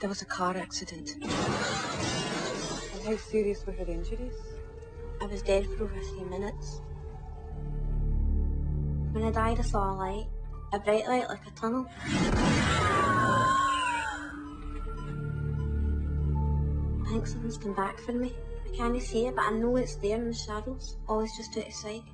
There was a car accident. And how serious were her injuries? I was dead for over three minutes. When I died, I saw a light, a bright light like a tunnel. I think something's come back for me. I can't see it, but I know it's there in the shadows, always just out of sight.